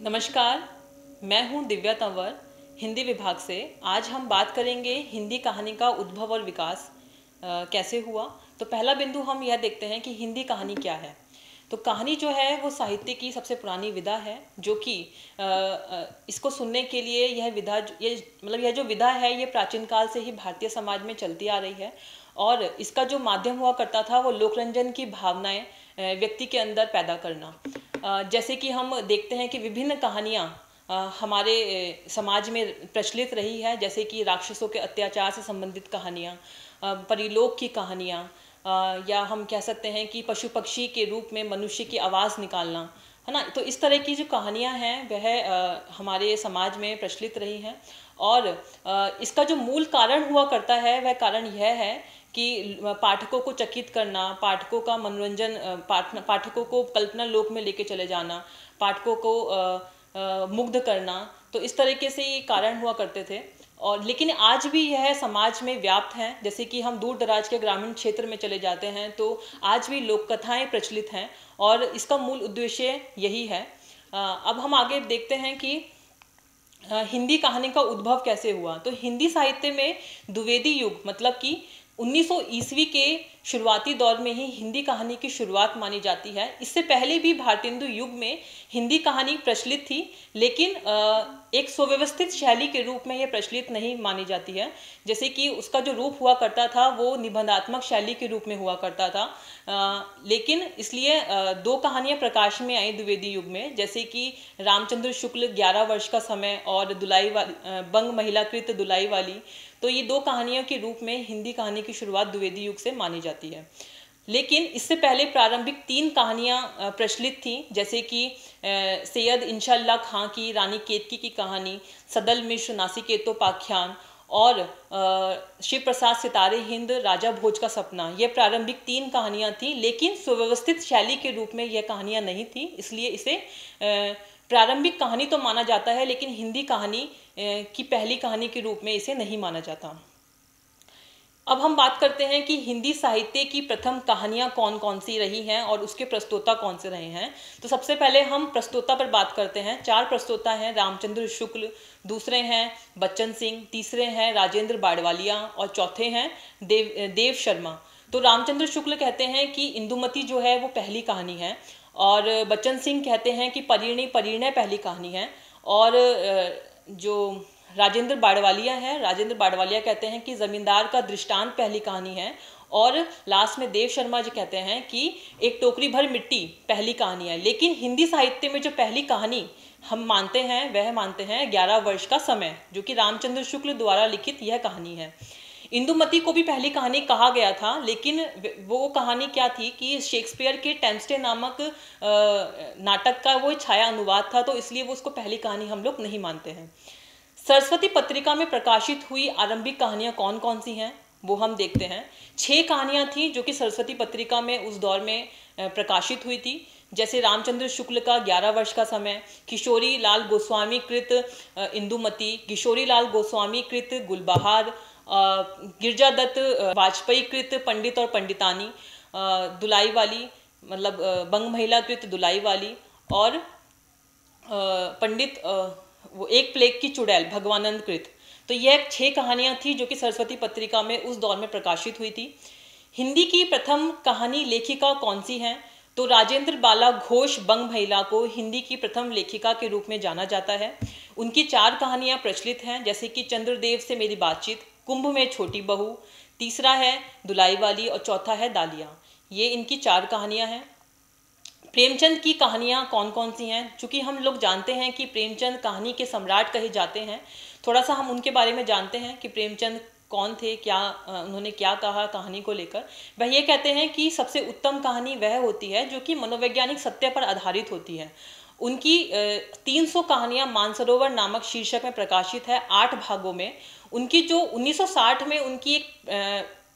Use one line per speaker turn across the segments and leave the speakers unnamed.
नमस्कार मैं हूँ दिव्या तंवर हिंदी विभाग से। आज हम बात करेंगे हिंदी कहानी का उद्भव और विकास अ, कैसे हुआ? तो पहला बिंदु हम यह देखते हैं कि हिंदी कहानी क्या है। तो कहानी जो है वो साहित्य की सबसे पुरानी विधा है जो कि इसको सुनने के लिए यह विधा ये मतलब यह जो विधा है ये प्राचीन काल से ही भारतीय समाज में चलती आ रही है। और इसका जो माध्यम हुआ करता था वो लोकरंजन की भावनाएँ व्यक्ति के अंदर पैदा करना। जैसे कि हम देखते हैं कि विभिन्न कहानियाँ हमारे समाज में प्रचलित रही है, जैसे कि राक्षसों के अत्याचार से संबंधित कहानियाँ परिलोक की कहानियाँ या हम कह सकते हैं कि पशु पक्षी के रूप में मनुष्य की आवाज़ निकालना, है ना? तो इस तरह की जो कहानियाँ हैं, वह हमारे समाज में प्रचलित रही हैं और इसका जो मूल कारण हुआ करता है, वह कारण यह है कि पाठकों को चकित करना, पाठकों का मनोरंजन पाठ, पाठकों को कल्पना लोक में लेके चले जाना, पाठकों को मुग्ध करना तो इस तरीके से ये कारण हुआ करते थे। और, लेकिन आज भी यह समाज में व्याप्त हैं, जैसे कि हम दूर दराज के ग्रामीण क्षेत्र में चले जाते हैं तो आज भी लोक कथाएँ प्रचलित हैं, और इसका मूल उद्देश्य यही है। अब हम आगे देखते हैं कि हिंदी कहानी का उद्भव कैसे हुआ। तो हिंदी साहित्य में द्विवेदी युग मतलब कि 1900 ईस्वी के शुरुआती दौर में ही हिंदी कहानी की शुरुआत मानी जाती है। इससे पहले भी भारतेंदु युग में हिंदी कहानी प्रचलित थी, लेकिन एक सुव्यवस्थित शैली के रूप में यह प्रचलित नहीं मानी जाती है। जैसे कि उसका जो रूप हुआ करता था, वो निबंधात्मक शैली के रूप में हुआ करता था। लेकिन इसलिए दो कहानियाँ प्रकाश में आई द्विवेदी युग में, जैसे कि रामचंद्र शुक्ल ग्यारह वर्ष का समय और दुलाई वाली बंग महिलाकृत दुलाई वाली। तो ये दो कहानियों के रूप में हिंदी कहानी की शुरुआत द्विवेदी युग से मानी जाती है। लेकिन इससे पहले प्रारंभिक तीन कहानियाँ प्रचलित थीं, जैसे कि सैयद इंशाल्लाह खां की रानी केतकी की कहानी, सदल मिश्र नासिकेतोपाख्यान और शिव प्रसाद सितारे हिंद राजा भोज का सपना। ये प्रारंभिक तीन कहानियाँ थीं, लेकिन सुव्यवस्थित शैली के रूप में यह कहानियाँ नहीं थी, इसलिए इसे प्रारंभिक कहानी तो माना जाता है, लेकिन हिंदी कहानी की पहली कहानी के रूप में इसे नहीं माना जाता। अब हम बात करते हैं कि हिंदी साहित्य की प्रथम कहानियाँ कौन कौन सी रही हैं और उसके प्रस्तोता कौन से रहे हैं। तो सबसे पहले हम प्रस्तोता पर बात करते हैं। चार प्रस्तोता हैं, रामचंद्र शुक्ल, दूसरे हैं बच्चन सिंह, तीसरे हैं राजेंद्र बाड़वालिया और चौथे हैं देव देव शर्मा। तो रामचंद्र शुक्ल कहते हैं कि इंदुमती जो है वो पहली कहानी है। और बच्चन सिंह कहते हैं कि परिणी, परिणय पहली कहानी है। और जो राजेंद्र बाड़वालिया है, राजेंद्र बाड़वालिया कहते हैं कि जमींदार का दृष्टांत पहली कहानी है। और लास्ट में देव शर्मा जी कहते हैं कि एक टोकरी भर मिट्टी पहली कहानी है। लेकिन हिंदी साहित्य में जो पहली कहानी हम मानते हैं, वह मानते हैं ग्यारह वर्ष का समय, जो कि रामचंद्र शुक्ल द्वारा लिखित यह कहानी है। इंदुमती को भी पहली कहानी कहा गया था, लेकिन वो कहानी क्या थी कि शेक्सपियर के टेम्स्टे नामक नाटक का वो छाया अनुवाद था तो इसलिए वो उसको पहली कहानी हम लोग नहीं मानते हैं। सरस्वती पत्रिका में प्रकाशित हुई आरंभिक कहानियाँ कौन कौन सी हैं, वो हम देखते हैं। छह कहानियाँ थीं जो कि सरस्वती पत्रिका में उस दौर में प्रकाशित हुई थी। जैसे रामचंद्र शुक्ल का ग्यारह वर्ष का समय किशोरी लाल गोस्वामी कृत इंदुमती किशोरी लाल गोस्वामी कृत, गुलबहार अ, गिरजादत्त वाजपेयी कृत पंडित और पंडितानी दुलाई वाली मतलब बंग महिला कृत दुलाई वाली और पंडित वो एक प्लेग की चुड़ैल भगवानंद कृत तो यह छह कहानियाँ थी जो कि सरस्वती पत्रिका में उस दौर में प्रकाशित हुई थी। हिंदी की प्रथम कहानी लेखिका कौन सी है? तो राजेंद्र बाला घोष बंग महिला को हिंदी की प्रथम लेखिका के रूप में जाना जाता है। उनकी चार कहानियाँ प्रचलित हैं जैसे कि चंद्रदेव से मेरी बातचीत कुंभ में छोटी बहू, तीसरा है दुलाई वाली और चौथा है दालिया। ये इनकी चार कहानियाँ हैं। प्रेमचंद की कहानियाँ कौन कौन सी हैं? चूँकि हम लोग जानते हैं कि प्रेमचंद कहानी के सम्राट कहे जाते हैं थोड़ा सा हम उनके बारे में जानते हैं कि प्रेमचंद कौन थे, क्या उन्होंने क्या कहा कहानी को लेकर। वह ये कहते हैं कि सबसे उत्तम कहानी वह होती है जो कि मनोवैज्ञानिक सत्य पर आधारित होती है। उनकी तीन सौ कहानियाँ मानसरोवर नामक शीर्षक में प्रकाशित है आठ भागों में। उनकी जो 1960 में उनकी एक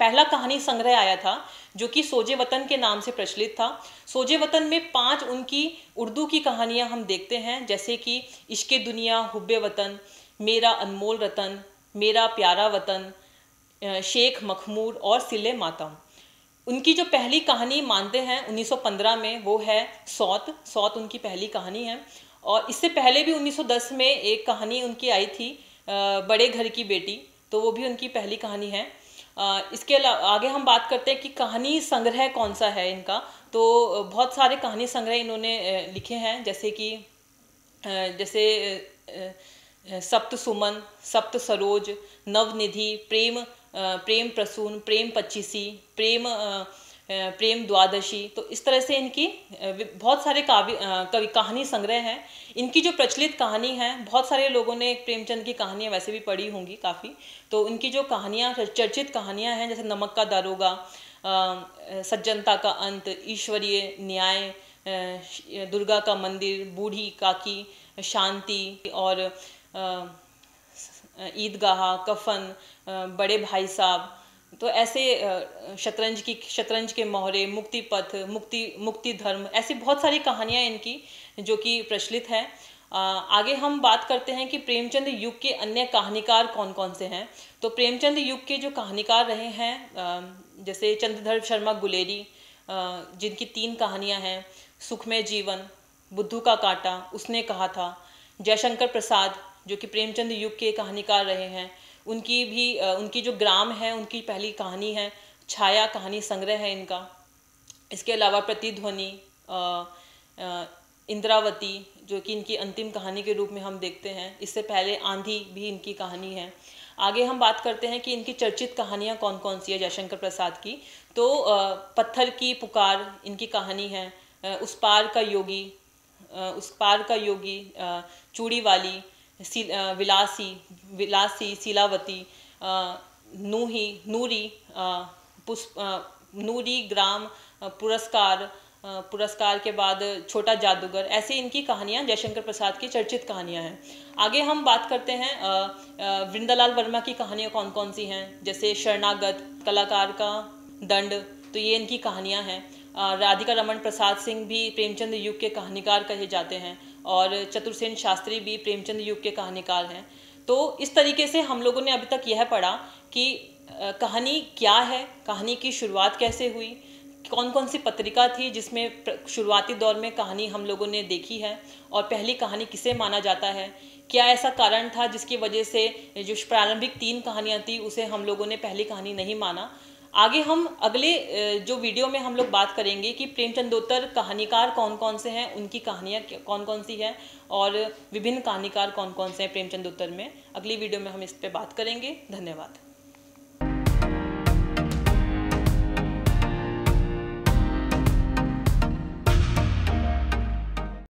पहला कहानी संग्रह आया था, जो कि सोजे वतन के नाम से प्रचलित था। सोजे वतन में पाँच उनकी उर्दू की कहानियाँ हम देखते हैं, जैसे कि इश्क दुनिया, हुब्बे वतन, मेरा अनमोल रतन, मेरा प्यारा वतन शेख मखमूर और सिले मातम। उनकी जो पहली कहानी मानते हैं 1915 में, वो है सौत। सौत उनकी पहली कहानी है। और इससे पहले भी 1910 में एक कहानी उनकी आई थी बड़े घर की बेटी तो वो भी उनकी पहली कहानी है। इसके अलावा आगे हम बात करते हैं कि कहानी संग्रह कौन सा है इनका। तो बहुत सारे कहानी संग्रह इन्होंने लिखे हैं, जैसे कि जैसे सप्त सुमन, सप्त सरोज, नवनिधि, प्रेम प्रेम प्रसून, प्रेम पच्चीसी, प्रेम प्रेम, द्वादशी तो इस तरह से इनकी बहुत सारे काव्य कवि, कहानी संग्रह हैं। इनकी जो प्रचलित कहानी है, बहुत सारे लोगों ने प्रेमचंद की कहानियाँ वैसे भी पढ़ी होंगी काफ़ी। तो इनकी जो कहानियाँ चर्चित कहानियाँ हैं, जैसे नमक का दारोगा सज्जनता का अंत, ईश्वरीय न्याय दुर्गा का मंदिर, बूढ़ी काकी, शांति और ईदगाह, कफन बड़े भाई साहब तो ऐसे शतरंज की, शतरंज के मोहरे, मुक्ति पथ, मुक्ति मुक्ति धर्म, ऐसी बहुत सारी कहानियाँ इनकी जो कि प्रचलित हैं। आगे हम बात करते हैं कि प्रेमचंद युग के अन्य कहानीकार कौन कौन से हैं। तो प्रेमचंद युग के जो कहानीकार रहे हैं जैसे चंद्रधर शर्मा गुलेरी जिनकी तीन कहानियाँ हैं, सुखमय जीवन, बुद्धू का कांटा, उसने कहा था, जयशंकर प्रसाद, जो कि प्रेमचंद युग के कहानीकार रहे हैं उनकी भी उनकी जो ग्राम है, उनकी पहली कहानी है, छाया कहानी संग्रह है इनका। इसके अलावा प्रतिध्वनि इंद्रावती, जो कि इनकी अंतिम कहानी के रूप में हम देखते हैं, इससे पहले आंधी भी इनकी कहानी है। आगे हम बात करते हैं कि इनकी चर्चित कहानियाँ कौन कौन सी है जयशंकर प्रसाद की। तो पत्थर की पुकार इनकी कहानी है उस पार का योगी उस पार का योगी चूड़ी वाली विलासी विलासी शिलावती नूही, नूरी पुष्प नूरी ग्राम पुरस्कार पुरस्कार के बाद छोटा जादूगर, ऐसी इनकी कहानियाँ जयशंकर प्रसाद की चर्चित कहानियाँ हैं। आगे हम बात करते हैं वृंदालाल वर्मा की कहानियाँ कौन कौन सी हैं, जैसे शरणागत, कलाकार का दंड तो ये इनकी कहानियाँ हैं। राधिका रमन प्रसाद सिंह भी प्रेमचंद युग के कहानीकार कहे जाते हैं और चतुर्सेन शास्त्री भी प्रेमचंद युग के कहानीकार हैं। तो इस तरीके से हम लोगों ने अभी तक यह पढ़ा कि कहानी क्या है, कहानी की शुरुआत कैसे हुई कौन कौन सी पत्रिका थी जिसमें शुरुआती दौर में कहानी हम लोगों ने देखी है और पहली कहानी किसे माना जाता है, क्या ऐसा कारण था जिसकी वजह से जो प्रारंभिक तीन कहानियाँ थी उसे हम लोगों ने पहली कहानी नहीं माना आगे हम अगले जो वीडियो में हम लोग बात करेंगे कि प्रेमचंदोत्तर कहानीकार कौन कौन से हैं, उनकी कहानियाँ कौन कौन सी हैं और विभिन्न कहानीकार कौन कौन से हैं प्रेमचंदोत्तर में। अगली वीडियो में हम इस पर बात करेंगे। धन्यवाद।